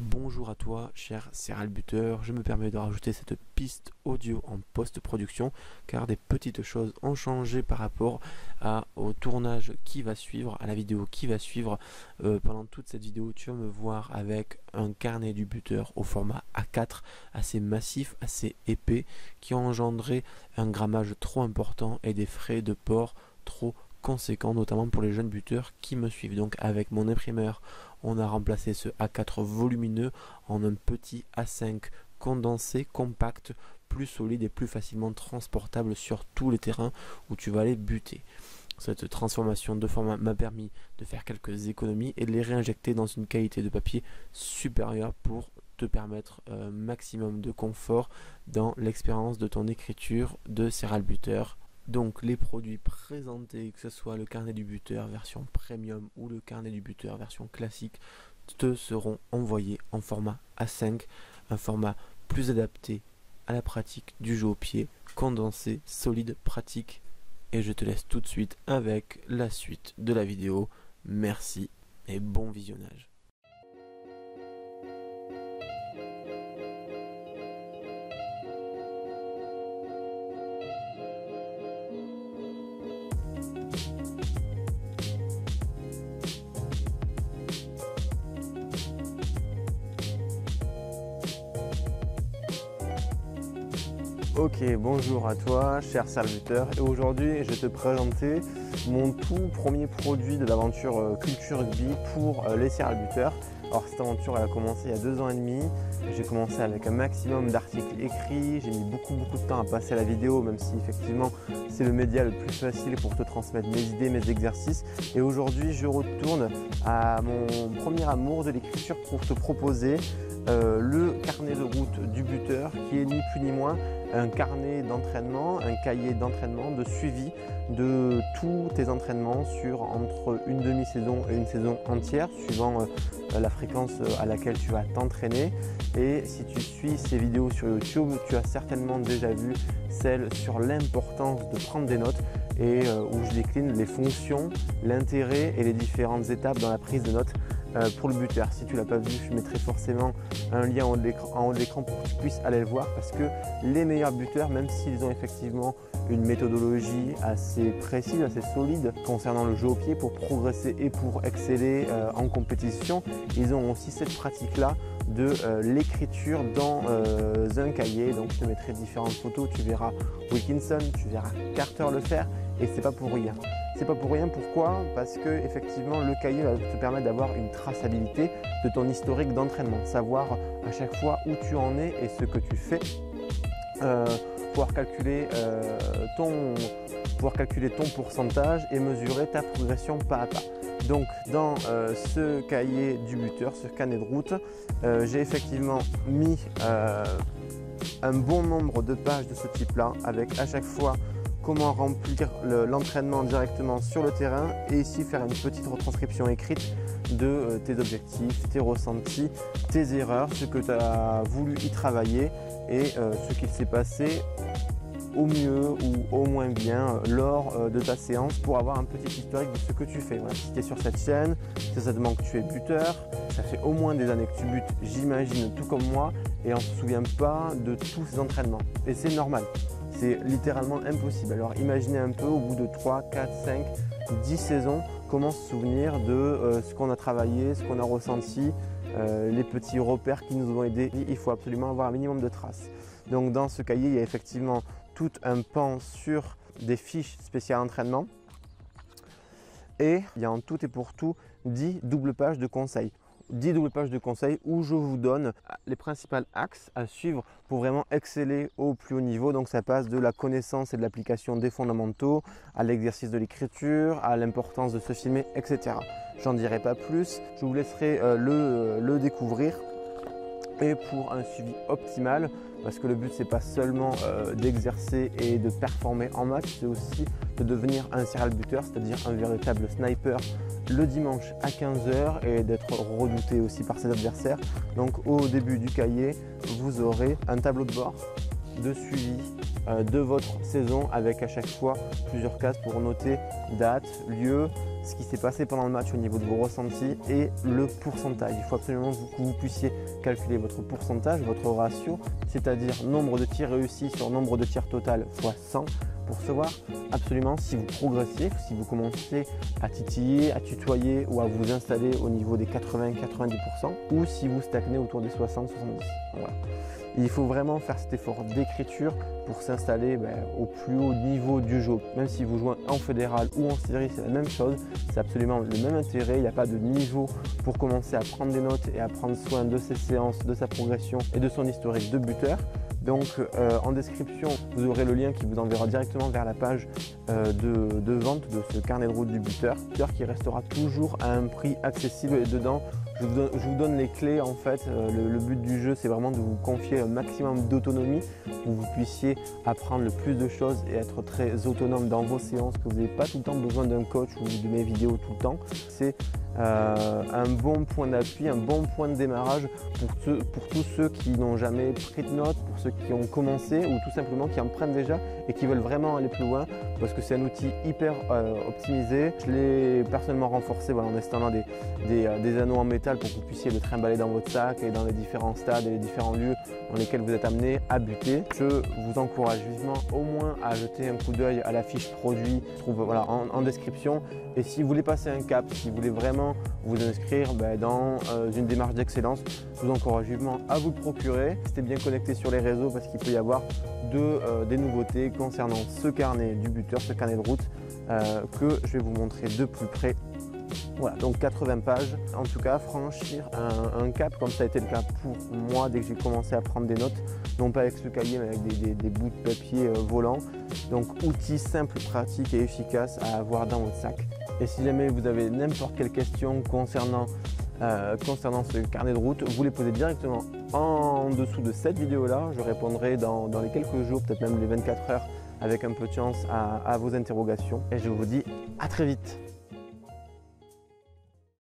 Bonjour à toi, cher serial buteur. Je me permets de rajouter cette piste audio en post-production car des petites choses ont changé par rapport au tournage qui va suivre, à la vidéo qui va suivre. Euh, pendant toute cette vidéo, tu vas me voir avec un carnet du buteur au format A4 assez massif, assez épais qui a engendré un grammage trop important et des frais de port trop conséquents, notamment pour les jeunes buteurs qui me suivent. Donc avec mon imprimeur on a remplacé ce A4 volumineux en un petit A5 condensé, compact, plus solide et plus facilement transportable sur tous les terrains où tu vas aller buter. Cette transformation de format m'a permis de faire quelques économies et de les réinjecter dans une qualité de papier supérieure pour te permettre un maximum de confort dans l'expérience de ton écriture de Serral Buteur donc les produits présentés, que ce soit le carnet du buteur version premium ou le carnet du buteur version classique, te seront envoyés en format A5, un format plus adapté à la pratique du jeu au pied, condensé, solide, pratique. Et je te laisse tout de suite avec la suite de la vidéo. Merci et bon visionnage. Ok, bonjour à toi, cher serviteur. Et aujourd'hui, je vais te présenter mon tout premier produit de l'aventure euh, Culture Rugby pour euh, les serviteurs. Alors cette aventure elle a commencé il y a deux ans et demi. J'ai commencé avec un maximum d'articles écrits. J'ai mis beaucoup beaucoup de temps à passer à la vidéo, même si effectivement c'est le média le plus facile pour te transmettre mes idées, mes exercices. Et aujourd'hui, je retourne à mon premier amour de l'écriture pour te proposer euh, le du buteur qui est ni plus ni moins un carnet d'entraînement, un cahier d'entraînement, de suivi de tous tes entraînements sur entre une demi-saison et une saison entière, suivant euh, la fréquence euh, à laquelle tu vas t'entraîner. Et si tu suis ces vidéos sur YouTube, tu as certainement déjà vu celle sur l'importance de prendre des notes et euh, où je décline les fonctions, l'intérêt et les différentes étapes dans la prise de notes pour le buteur. Si tu l'as pas vu, je mettrai forcément un lien en haut de l'écran pour que tu puisses aller le voir parce que les meilleurs buteurs, même s'ils ont effectivement une méthodologie assez précise, assez solide concernant le jeu au pied pour progresser et pour exceller euh, en compétition, ils ont aussi cette pratique-là de euh, l'écriture dans un cahier. Donc je te mettrai différentes photos, tu verras Wilkinson, tu verras Carter le faire et c'est pas pour rien. C'est pas pour rien. Pourquoi? Parce que effectivement, le cahier va te permettre d'avoir une traçabilité de ton historique d'entraînement, savoir à chaque fois où tu en es et ce que tu fais. Euh, pouvoir calculer euh, ton pouvoir calculer ton pourcentage et mesurer ta progression pas à pas. Donc dans euh, ce cahier du buteur, ce carnet de route, j'ai effectivement mis un bon nombre de pages de ce type-là avec à chaque fois comment remplir l'entraînement directement sur le terrain et ici faire une petite retranscription écrite de euh, tes objectifs, tes ressentis, tes erreurs, ce que tu as voulu y travailler et euh, ce qu'il s'est passé au mieux ou au moins bien euh, lors de ta séance pour avoir un petit historique de ce que tu fais. si tu es sur cette chaîne, c'est certainement que tu es buteur, ça fait au moins des années que tu butes, j'imagine, tout comme moi, et on ne se souvient pas de tous ces entraînements. Et c'est normal. C'est littéralement impossible. Alors imaginez un peu au bout de 3, 4, 5, 10 saisons, comment se souvenir de euh, ce qu'on a travaillé, ce qu'on a ressenti, euh, les petits repères qui nous ont aidés. Il faut absolument avoir un minimum de traces. Donc dans ce cahier, il y a effectivement tout un pan sur des fiches spéciales entraînement. Et il y a en tout et pour tout 10 doubles pages de conseils. 10 doubles pages de conseils où je vous donne les principaux axes à suivre pour vraiment exceller au plus haut niveau. Donc ça passe de la connaissance et de l'application des fondamentaux à l'exercice de l'écriture, à l'importance de se filmer, etc. J'en dirai pas plus, je vous laisserai euh, le, euh, le découvrir et pour un suivi optimal parce que le but c'est pas seulement euh, d'exercer et de performer en match, c'est aussi de devenir un serial buteur, c'est-à-dire un véritable sniper le dimanche à 15h et d'être redouté aussi par ses adversaires. Donc au début du cahier, vous aurez un tableau de bord de suivi euh, de votre saison avec à chaque fois plusieurs cases pour noter date, lieu, ce qui s'est passé pendant le match au niveau de vos ressentis et le pourcentage. Il faut absolument que vous puissiez calculer votre pourcentage, votre ratio, c'est-à-dire nombre de tirs réussis sur nombre de tirs total fois 100 pour savoir absolument si vous progressez, si vous commencez à titiller, à tutoyer ou à vous installer au niveau des 80-90% ou si vous stagnez autour des 60-70. Il faut vraiment faire cet effort d'écriture pour s'installer ben, au plus haut niveau du jeu. Même si vous jouez en fédéral ou en série, c'est la même chose. C'est absolument le même intérêt. Il n'y a pas de niveau pour commencer à prendre des notes et à prendre soin de ses séances, de sa progression et de son historique de buteur. Donc euh, en description, vous aurez le lien qui vous enverra directement vers la page euh, de, vente de ce carnet de route du buteur, qui restera toujours à un prix accessible et dedans je vous, donne, les clés en fait. Euh, le, but du jeu, c'est vraiment de vous confier un maximum d'autonomie pour que vous puissiez apprendre le plus de choses et être très autonome dans vos séances, que vous n'avez pas tout le temps besoin d'un coach ou de mes vidéos tout le temps. C'est un bon point d'appui, un bon point de démarrage pour, pour tous ceux qui n'ont jamais pris de notes, ceux qui ont commencé ou tout simplement qui en prennent déjà et qui veulent vraiment aller plus loin parce que c'est un outil hyper euh, optimisé. Je l'ai personnellement renforcé en installant des, des anneaux en métal pour que vous puissiez le trimballer dans votre sac et dans les différents stades et les différents lieux dans lesquels vous êtes amené à buter. Je vous encourage vivement au moins à jeter un coup d'œil à la fiche produit trouve voilà, en, description. Et si vous voulez passer un cap, si vous voulez vraiment vous inscrire ben, dans euh, une démarche d'excellence, je vous encourage vivement à vous le procurer. Restez bien connecté sur les réseaux parce qu'il peut y avoir de, euh, des nouveautés concernant ce carnet du buteur, ce carnet de route euh, que je vais vous montrer de plus près voilà, donc 80 pages. En tout cas, franchir un, cap, comme ça a été le cas pour moi dès que j'ai commencé à prendre des notes, non pas avec ce cahier, mais avec des, bouts de papier euh, volants. Donc, outil simple, pratique et efficace à avoir dans votre sac. Et si jamais vous avez n'importe quelle question concernant, euh, concernant ce carnet de route, vous les posez directement en dessous de cette vidéo-là. Je répondrai dans, les quelques jours, peut-être même les 24 heures, avec un peu de chance à vos interrogations. Et je vous dis à très vite.